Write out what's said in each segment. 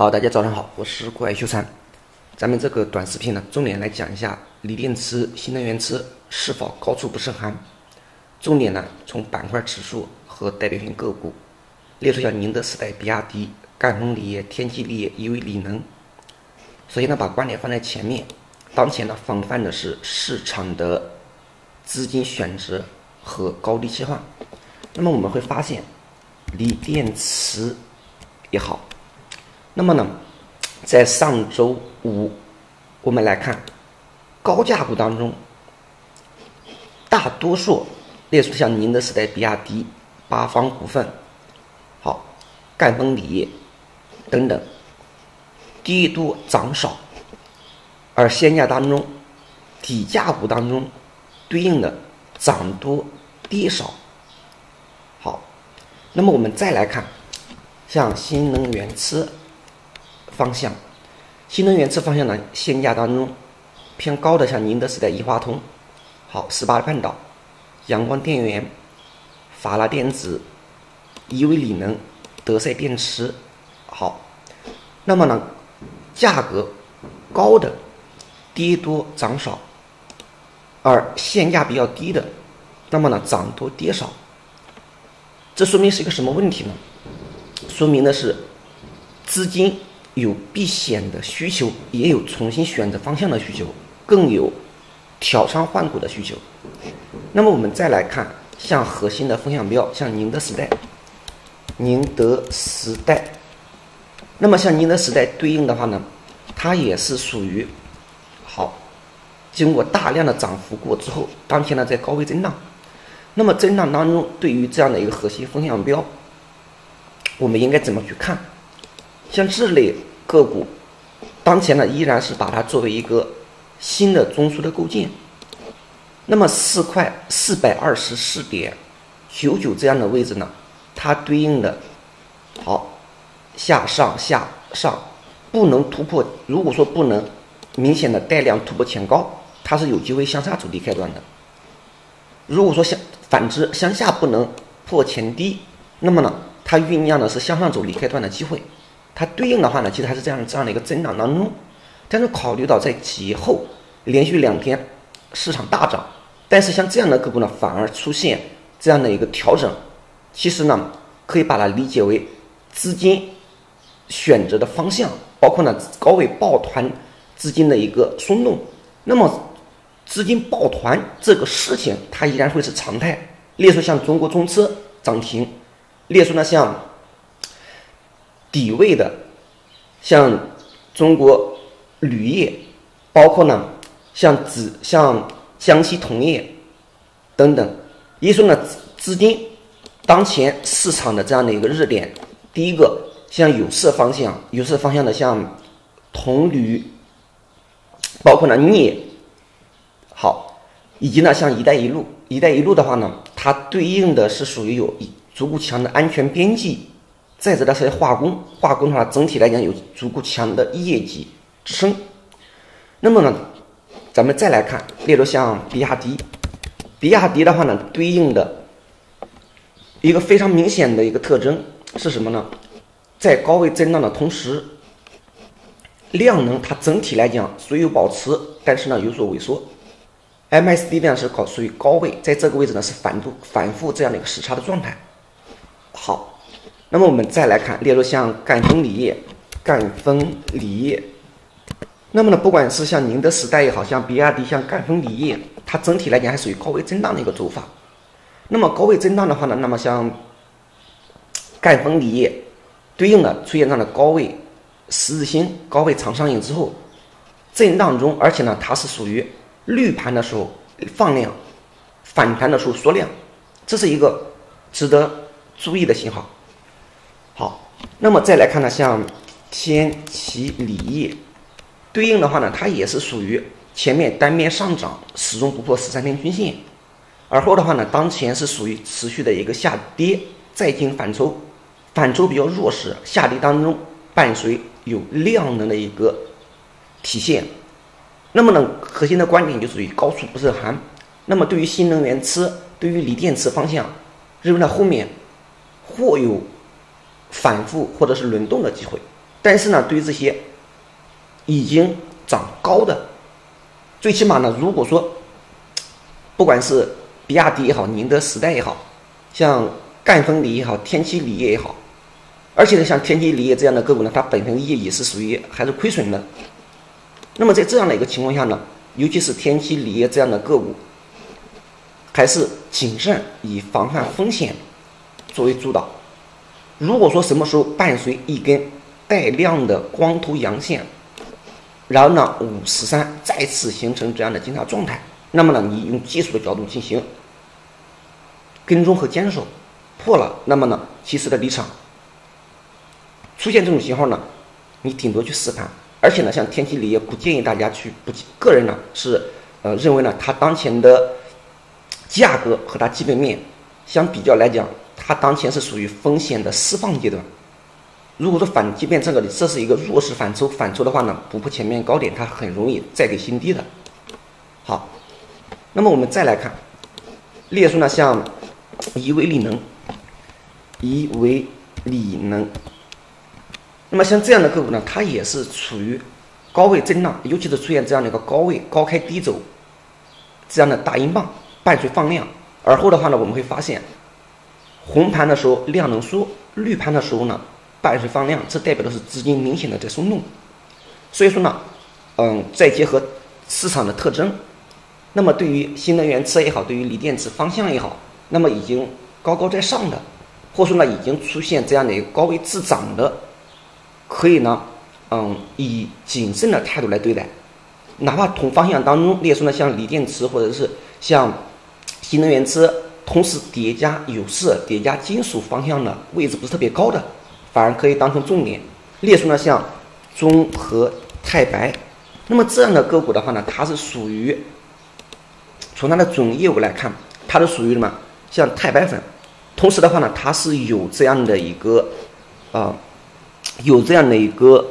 好，大家早上好，我是国外修禅。咱们这个短视频呢，重点来讲一下锂电池、新能源车是否高处不胜寒。重点呢，从板块指数和代表性个股列出，像宁德时代、比亚迪、赣锋锂业、天齐锂业、亿维锂能。首先呢，把观点放在前面，当前呢，防范的是市场的资金选择和高低切换。那么我们会发现，锂电池也好。那么呢，在上周五，我们来看高价股当中，大多数列出像宁德时代、比亚迪、八方股份、好赣锋锂业等等，跌多涨少，而现价当中底价股当中对应的涨多跌少。好，那么我们再来看像新能源车。方向，新能源车方向呢，现价当中偏高的像宁德时代、宜华通，好，十八半岛、阳光电源、法拉电子、亿维锂能、德赛电池，好，那么呢，价格高的跌多涨少，而现价比较低的，那么呢涨多跌少，这说明是一个什么问题呢？说明的是资金。有避险的需求，也有重新选择方向的需求，更有调仓换股的需求。那么我们再来看，像核心的风向标，像宁德时代，宁德时代。那么像宁德时代对应的话呢，它也是属于好，经过大量的涨幅过之后，当前呢在高位震荡。那么震荡当中，对于这样的一个核心风向标，我们应该怎么去看？像这类个股，当前呢依然是把它作为一个新的中枢的构建。那么四块四百二十四点九九这样的位置呢，它对应的，好下上下上不能突破。如果说不能明显的带量突破前高，它是有机会向下走低开端的。如果说向反之向下不能破前低，那么呢，它酝酿的是向上走离开段的机会。它对应的话呢，其实还是这样这样的一个增长当中，但是考虑到在节后连续两天市场大涨，但是像这样的个股呢，反而出现这样的一个调整，其实呢，可以把它理解为资金选择的方向，包括呢高位抱团资金的一个松动。那么资金抱团这个事情，它依然会是常态。列出像中国中车涨停，列出呢像。底位的，像中国铝业，包括呢，像紫像江西铜业等等，也说呢，资金当前市场的这样的一个热点，第一个像有色方向，有色方向的像铜铝，包括呢镍，好，以及呢像“一带一路”，“一带一路”的话呢，它对应的是属于有足够强的安全边际。再者呢，是化工，化工的话，整体来讲有足够强的业绩支撑。那么呢，咱们再来看，例如像比亚迪，比亚迪的话呢，对应的一个非常明显的一个特征是什么呢？在高位震荡的同时，量能它整体来讲虽有保持，但是呢有所萎缩。M S D 呢是高属于高位，在这个位置呢是反复反复这样的一个时差的状态。好。那么我们再来看，例如像赣锋锂业、赣锋锂业，那么呢，不管是像宁德时代也好像比亚迪、像赣锋锂业，它整体来讲还属于高位震荡的一个走法。那么高位震荡的话呢，那么像赣锋锂业对应的出现这样的高位十字星、高位长上影之后，震荡中，而且呢，它是属于绿盘的时候放量，反弹的时候缩量，这是一个值得注意的信号。好，那么再来看呢，像天齐锂业，对应的话呢，它也是属于前面单面上涨，始终不破十三天均线，而后的话呢，当前是属于持续的一个下跌，再进反抽，反抽比较弱势，下跌当中伴随有量能的一个体现。那么呢，核心的观点就属于高处不胜寒。那么对于新能源车，对于锂电池方向，认为呢后面或有。反复或者是轮动的机会，但是呢，对于这些已经涨高的，最起码呢，如果说不管是比亚迪也好，宁德时代也好，像赣锋锂也好，天齐锂业也好，而且呢，像天齐锂业这样的个股呢，它本身业绩是属于还是亏损的。那么在这样的一个情况下呢，尤其是天齐锂业这样的个股，还是谨慎以防范风险作为主导。如果说什么时候伴随一根带量的光头阳线，然后呢五十三再次形成这样的金叉状态。那么呢，你用技术的角度进行跟踪和坚守，破了，那么呢，及时的离场。出现这种信号呢，你顶多去试盘。而且呢，像天齐锂业不建议大家去，不，个人呢是呃认为呢，它当前的价格和它基本面相比较来讲，它当前是属于风险的释放阶段。如果说反即便这个这是一个弱势反抽，反抽的话呢，不破前面高点，它很容易再给新低的。好。那么我们再来看，列出呢像宜为锂能、宜为锂能，那么像这样的个股呢，它也是处于高位震荡，尤其是出现这样的一个高位高开低走这样的大阴棒，伴随放量，而后的话呢，我们会发现红盘的时候量能缩，绿盘的时候呢伴随放量，这代表的是资金明显的在松动，所以说呢，嗯，再结合市场的特征。那么对于新能源车也好，对于锂电池方向也好，那么已经高高在上的，或者说呢已经出现这样的一个高位滞涨的，可以呢，嗯，以谨慎的态度来对待。哪怕同方向当中列出呢像锂电池或者是像新能源车同时叠加有色、叠加金属方向的位置不是特别高的，反而可以当成重点列出呢像中和太白。那么这样的个股的话呢，它是属于。从它的总业务来看，它是属于什么？像钛白粉，同时的话呢，它是有这样的一个啊，有这样的一个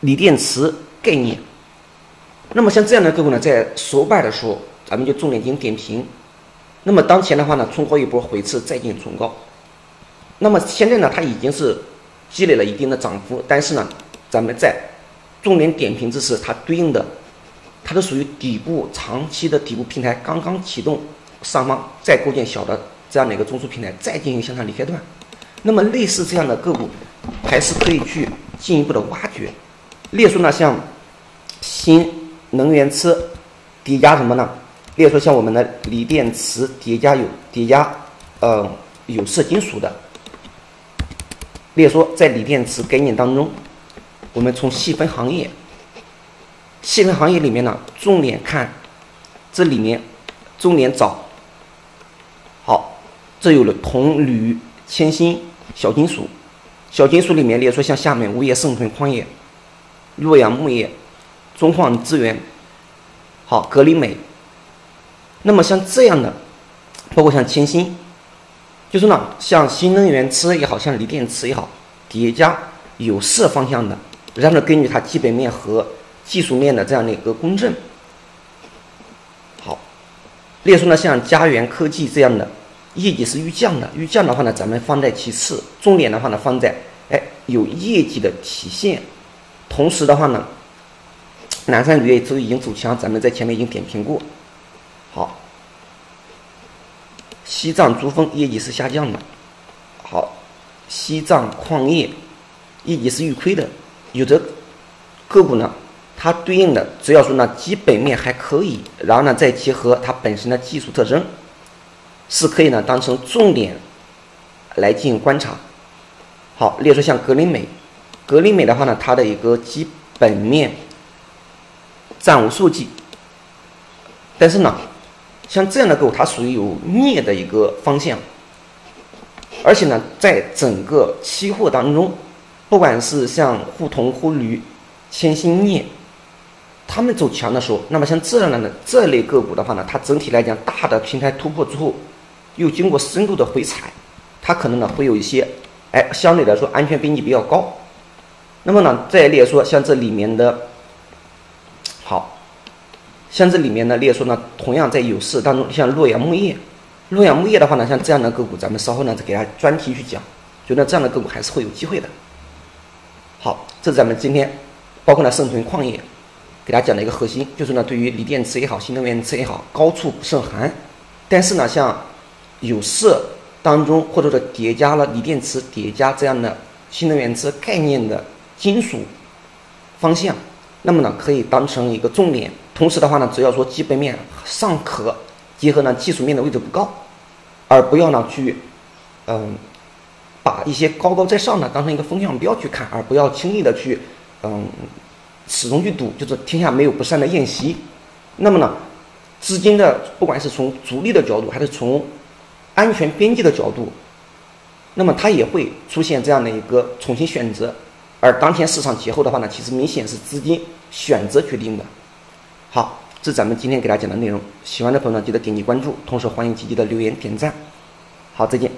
锂电池概念。那么像这样的个股呢，在首板的时候，咱们就重点进行点评。那么当前的话呢，冲高一波回撤，再进冲高。那么现在呢，它已经是积累了一定的涨幅，但是呢，咱们在重点点评之时，它对应的。它是属于底部长期的底部平台刚刚启动，上方再构建小的这样的一个中枢平台，再进行向上离开段。那么类似这样的个股，还是可以去进一步的挖掘。列出呢，像新能源车叠加什么呢？列出像我们的锂电池叠加有叠加呃有色金属的。列说在锂电池概念当中，我们从细分行业。细分行业里面呢，重点看这里面，重点找。好，这有了铜、铝、铅、锌、小金属。小金属里面列出像厦门钨业、盛屯矿业、洛阳钼业、中矿资源，好，格林美。那么像这样的，包括像铅锌，就是呢，像新能源车也好像锂电池也好，叠加有色方向的，然后根据它基本面和。技术面的这样的一个公正，好，列出呢像嘉源科技这样的业绩是预降的，预降的话呢，咱们放在其次，重点的话呢放在哎有业绩的体现，同时的话呢，南山铝业都已经走强，咱们在前面已经点评过，好，西藏珠峰业绩是下降的，好，西藏矿业业绩是预亏的，有的个股呢。它对应的，只要说呢基本面还可以，然后呢再结合它本身的技术特征，是可以呢当成重点来进行观察。好，列出像格林美，格林美的话呢，它的一个基本面暂无数据，但是呢，像这样的个股，它属于有镍的一个方向，而且呢，在整个期货当中，不管是像沪铜、沪铝、铅、锌、镍。他们走强的时候，那么像这样的这类个股的话呢，它整体来讲大的平台突破之后，又经过深度的回踩，它可能呢会有一些，哎，相对来说安全边际比较高。那么呢，再列说像这里面的，像这里面呢列出呢，同样在有色当中，像洛阳钼业，洛阳钼业的话呢，像这样的个股，咱们稍后呢再给大家专题去讲，觉得这样的个股还是会有机会的。好，这是咱们今天包括呢盛存矿业给大家讲的一个核心，就是呢对于锂电池也好，新能源车也好，高处不胜寒。但是呢，像有色当中或者说叠加了锂电池叠加这样的新能源车概念的金属方向，那么呢可以当成一个重点。同时的话呢，只要说基本面尚可，结合呢技术面的位置不高，而不要呢去嗯把一些高高在上的当成一个风向标去看，而不要轻易的去嗯始终去赌，就是天下没有不散的宴席。那么呢？资金的，不管是从逐利的角度，还是从安全边际的角度，那么它也会出现这样的一个重新选择。而当天市场节后的话呢，其实明显是资金选择决定的。好，这是咱们今天给大家讲的内容。喜欢的朋友呢，记得点击关注，同时欢迎积极的留言点赞。好，再见。